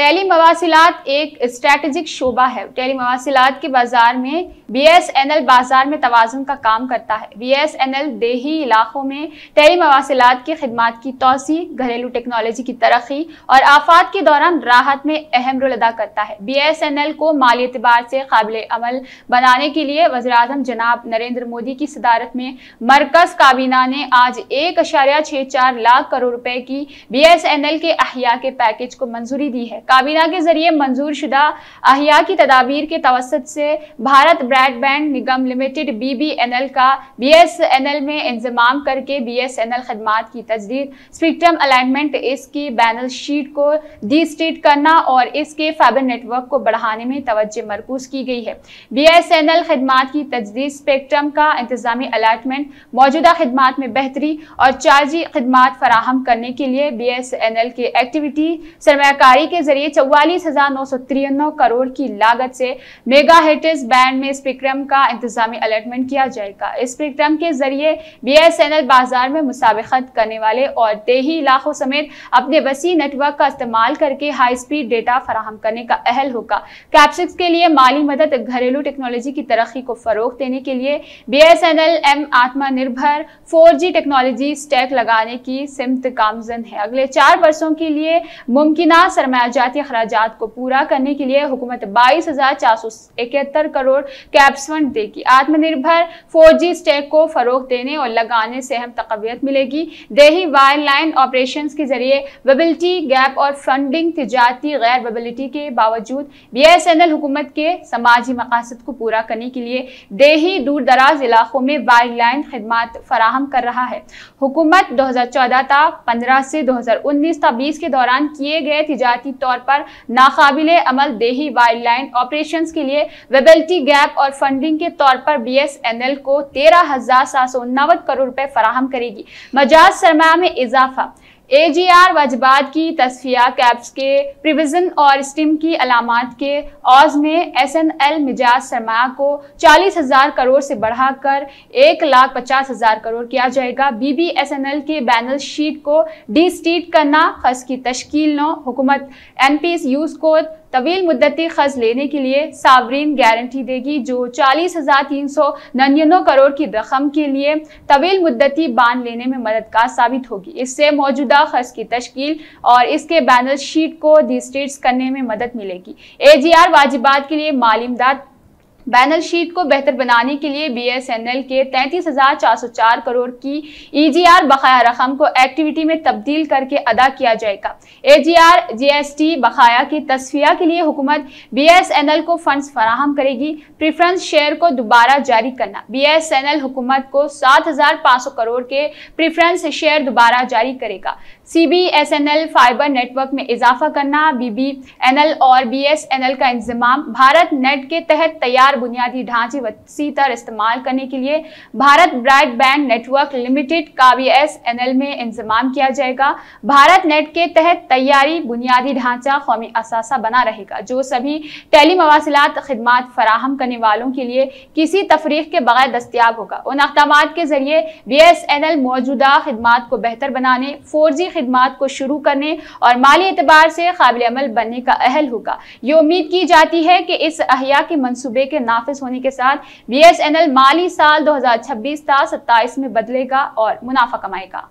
Tele मवासिलात एक strategic शोबा है। Tele मवासिलात के बाज़ार में बी एस एन एल बाज़ार में तोज़ुन का काम करता है। बी एस एन एल देही इलाकों में टेली मवासिलात की खदमात की तोसी, घरेलू टेक्नोलॉजी की तरक्की और आफात के दौरान राहत में अहम रोल अदा करता है। बी एस एन एल को माली एतबार से काबिल अमल बनाने के लिए वजी अजम जनाब नरेंद्र मोदी की सदारत में मरकज काबीना ने आज एक अशारिया छः चार लाख करोड़ रुपए की बी एस एन एल के अहिया के पैकेज को मंजूरी दी है। काबीना के ज़रिए मंजूर शुदा अहिया की तदाबीर के तवसत से Bharat broadband Nigam limited B B N L का बी एस एन एल में इंजमाम करके बी एस एन एल खदमात की तजदीद। स्पेक्ट्रम अलाइनमेंट इसकी बैनल शीट को डी स्टेट करना और इसके फाइबर नेटवर्क को बढ़ाने में तवज्जो मरकूज की गई है। बी एस एन एल खदमात की तजदीद स्पेक्ट्रम का इंतजामी अलाटमेंट मौजूदा खदमात में बेहतरी और चार्जी खदमात फराहम करने के लिए बी एस एन एल के एक्टिविटी, सरमाकारी के ज़रिए चौवालीस हज़ार नौ सौ तिरनवे करोड़ की लागत से मेगा हेटिस बैंड में स्पेक्ट्रम का इंतजामी अलर्टमेंट किया जाएगा। स्पेक्ट्रम के ज़रिए बी एस एन एल बाज़ार में मुसाबकत करने वाले और देही इलाकों समेत अपने वसी नेटवर्क का इस्तेमाल करके हाई स्पीड डेटा फराहम करने का अहल होगा। कैप्सिक्स के लिए माली मदद घरेलू टेक्नोलॉजी की तरक्की को फरोग देने के लिए बी एस एन एल एम आत्मनिर्भर फोर जी टेक्नोलॉजी स्टैक लगाने की सिमत कामजन है। अगले चार वर्षों के लिए मुमकिन सरमाजाती अखराज को पूरा करने के लिए हुकूमत बाईस हज़ार चार सौ इकहत्तर करोड़ कैप्स फंड देगी। आत्मनिर्भर फोर जी स्टेक को फरोग देने और लगाने से अहम तकवीत मिलेगी। देही वायर लाइन ऑपरेशन के ज़रिए वेबिलिटी गैप और फंडिंग तजारती गैर वेबिलिटी के बावजूद बी एस एन एल हुकूमत के समाजी मकासद को पूरा करने के लिए देही दूर दराज इलाकों में वायर लाइन खदमात फराहम कर रहा है। हुकूमत दो हज़ार चौदह तक पंद्रह से दो हज़ार उन्नीस तक बीस के दौरान किए गए तजारती तौर पर नाकाबिल अमल देही वाइल्ड लाइन ऑपरेशन के लिए वेबलिटी गैप और फंडिंग के तौर पर बी एस एन एल को तेरह हज़ार सात सौ करोड़ रुपए फराहम करेगी। मजाज सरमा में इजाफा ए जी आर वाजबात की तस्फिया कैप्स के प्रिविजन और स्टीम की अलामत के औज में एस एन एल मिजाज सरमा को चालीस हज़ार करोड़ से बढ़ाकर एक लाख पचास हज़ार करोड़ किया जाएगा। B B S N L के बैलेंस शीट को डी स्टीट करना खस की तश्कील नो, हुकूमत एन पी एस यूज़ को तवील मुद्दती खर्च लेने के लिए सावरीन गारंटी देगी, जो चालीस हज़ार तीन सौ नन्यानवे करोड़ की रकम के लिए तवील मुद्दती बाँध लेने में मददगार साबित होगी। इससे मौजूदा खर्च की तश्कील और इसके बैलेंस शीट को डिस्ट्रेट्स करने में मदद मिलेगी। ए जी आर वाजिबात के लिए माली इमदाद बैनल शीट को बेहतर बनाने के लिए बीएसएनएल के तैंतीस हज़ार चार सौ चार करोड़ की ईजीआर बकाया रकम को एक्टिविटी में तब्दील करके अदा किया जाएगा। एजीआर जीएसटी बकाया की तस्फिया के लिए हुकूमत बीएसएनएल को फंड्स फराहम करेगी। प्रेफरेंस शेयर को दोबारा जारी करना। बीएसएनएल हुकूमत को सात हज़ार पाँच सौ करोड़ के प्रेफरेंस शेयर दोबारा जारी करेगा। सीबीएसएनएल फाइबर नेटवर्क में इजाफा करना। बीबीएनएल और बीएसएनएल का इंजमाम भारत नेट के तहत तैयार बुनियादी ढांचे वसी तर इस्तेमाल करने के लिए भारत ब्रॉडबैंड नेटवर्क लिमिटेड का बी एस एन एल में इंतज़ाम किया जाएगा। भारत नेट के तहत तैयारी बुनियादी ढांचा कौमी असासा बना रहेगा, जो सभी टेली मवासिलात खदमात फराहम करने वालों के लिए किसी तफरीक के बगैर दस्तियाब होगा। उन अकदाम के ज़रिए बी एस एन एल मौजूदा खदमात को बेहतर बनाने, फोर जी खदमात को शुरू करने और माली एतबार से काबिल अमल बनने का अहल होगा। ये उम्मीद की जाती है कि इस अहिया के मनसूबे के नाफिज होने के साथ बी एस एन एल माली साल दो हज़ार छब्बीस सत्ताईस में बदलेगा और मुनाफा कमाएगा।